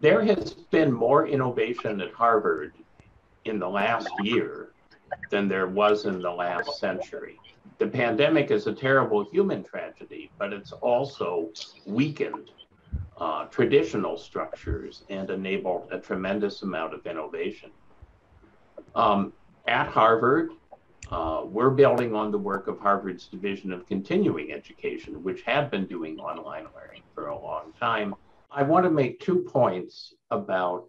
there has been more innovation at Harvard in the last year than there was in the last century. The pandemic is a terrible human tragedy, but it's also weakened uh, traditional structures and enabled a tremendous amount of innovation. Um, at Harvard, uh, we're building on the work of Harvard's Division of Continuing Education, which had been doing online learning for a long time. I want to make two points about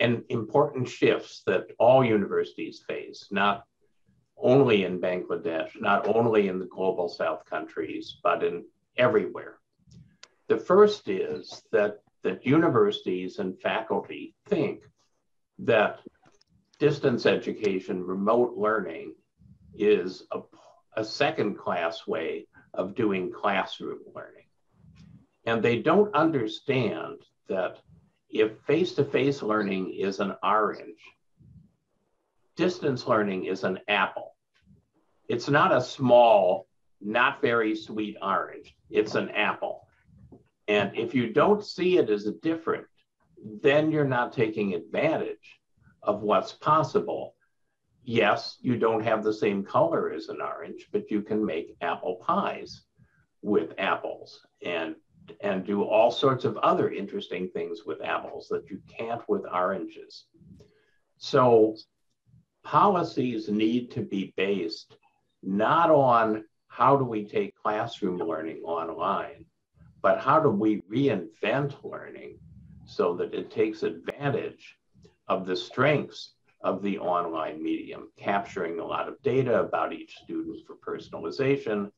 and important shifts that all universities face, not only in Bangladesh, not only in the global South countries, but in everywhere. The first is that, that universities and faculty think that distance education, remote learning, is a, a second class way of doing classroom learning. And they don't understand that if face to face learning is an orange, distance learning is an apple. It's not a small, not very sweet orange, it's an apple. And if you don't see it as a different, then you're not taking advantage of what's possible. Yes, you don't have the same color as an orange, but you can make apple pies with apples and and do all sorts of other interesting things with apples that you can't with oranges. So policies need to be based not on how do we take classroom learning online, but how do we reinvent learning so that it takes advantage of the strengths of the online medium, capturing a lot of data about each student for personalization,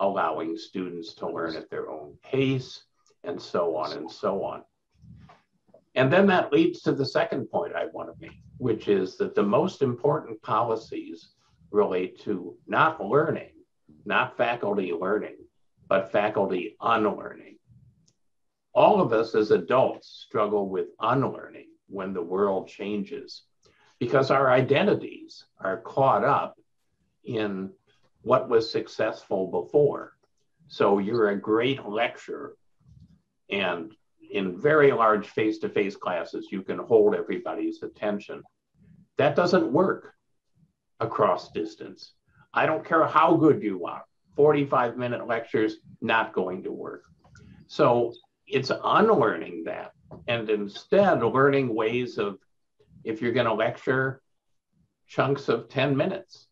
allowing students to learn at their own pace, and so on and so on. And then that leads to the second point I want to make, which is that the most important policies relate to not learning, not faculty learning, but faculty unlearning. All of us as adults struggle with unlearning when the world changes because our identities are caught up in what was successful before. So you're a great lecturer, and in very large face to face classes, you can hold everybody's attention. That doesn't work across distance. I don't care how good you are, 45 minute lectures, not going to work. So it's unlearning that and instead learning ways of, if you're going to lecture, chunks of 10 minutes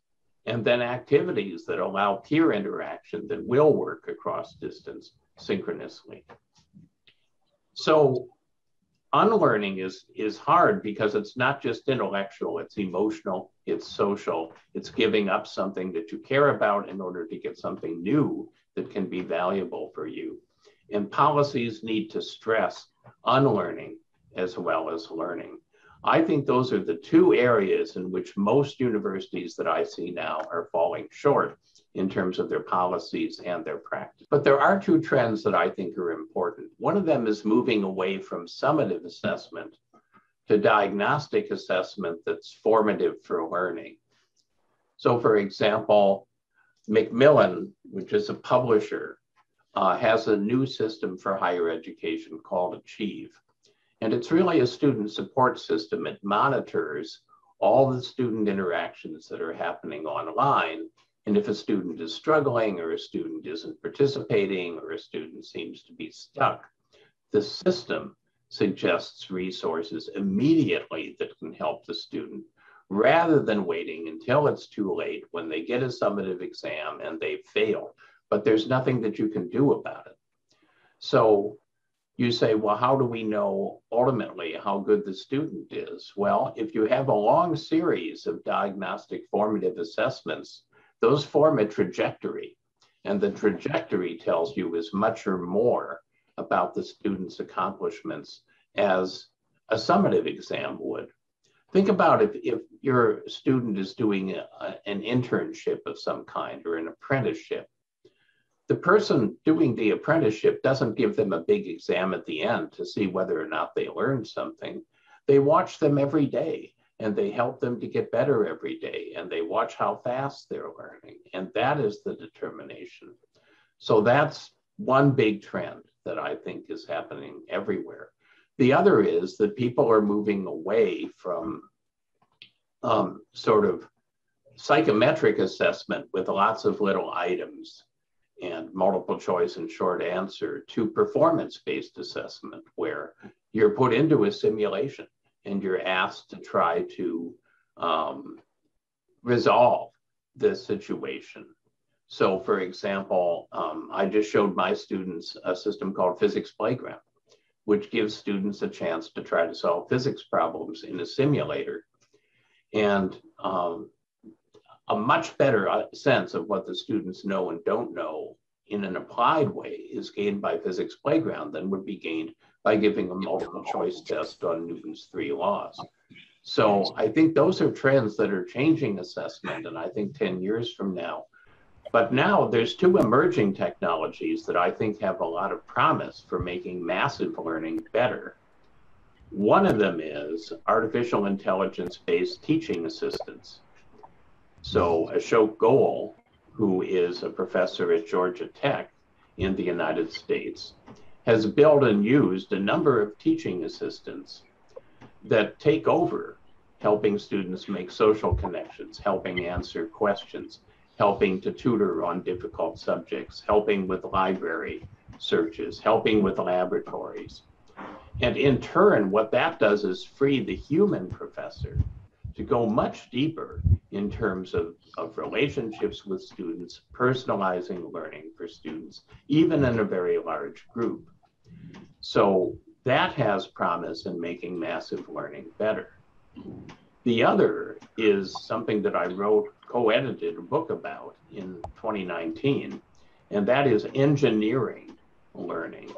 and then activities that allow peer interaction that will work across distance synchronously. So unlearning is is hard because it's not just intellectual it's emotional it's social. It's giving up something that you care about in order to get something new that can be valuable for you. And policies need to stress unlearning as well as learning I think those are the two areas in which most universities that I see now are falling short in terms of their policies and their practice. But there are two trends that I think are important. One of them is moving away from summative assessment to diagnostic assessment that's formative for learning. So, for example, Macmillan, which is a publisher, uh, has a new system for higher education called Achieve. And it's really a student support system. It monitors all the student interactions that are happening online. And if a student is struggling or a student isn't participating or a student seems to be stuck, the system suggests resources immediately that can help the student rather than waiting until it's too late when they get a summative exam and they fail. But there's nothing that you can do about it. So you say, well, how do we know ultimately how good the student is? Well, if you have a long series of diagnostic formative assessments, those form a trajectory. And the trajectory tells you as much or more about the student's accomplishments as a summative exam would. Think about if, if your student is doing a, an internship of some kind or an apprenticeship the person doing the apprenticeship doesn't give them a big exam at the end to see whether or not they learned something. They watch them every day and they help them to get better every day and they watch how fast they're learning. And that is the determination. So that's one big trend that I think is happening everywhere. The other is that people are moving away from um, sort of psychometric assessment with lots of little items and multiple choice and short answer to performance based assessment, where you're put into a simulation and you're asked to try to um, resolve the situation. So, for example, um, I just showed my students a system called Physics Playground, which gives students a chance to try to solve physics problems in a simulator. And um, a much better uh, sense of what the students know and don't know in an applied way is gained by physics playground than would be gained by giving a multiple choice test on Newton's three laws. So I think those are trends that are changing assessment, and I think 10 years from now. But now there's two emerging technologies that I think have a lot of promise for making massive learning better. One of them is artificial intelligence based teaching assistants. So Ashok Goel, who is a professor at Georgia Tech in the United States, has built and used a number of teaching assistants that take over helping students make social connections, helping answer questions, helping to tutor on difficult subjects, helping with library searches, helping with laboratories. And in turn, what that does is free the human professor to go much deeper in terms of, of relationships with students, personalizing learning for students, even in a very large group. So that has promise in making massive learning better. The other is something that I wrote, co edited a book about in 2019, and that is engineering learning.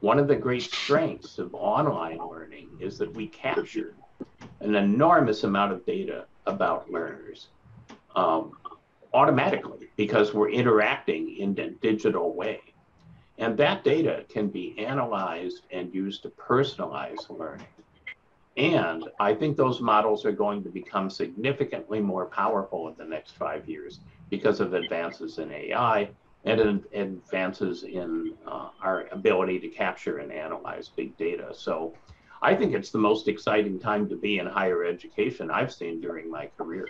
One of the great strengths of online learning is that we capture an enormous amount of data about learners um, automatically because we're interacting in a digital way. And that data can be analyzed and used to personalize learning. And I think those models are going to become significantly more powerful in the next five years because of advances in AI and in advances in uh, our ability to capture and analyze big data. So I think it's the most exciting time to be in higher education I've seen during my career.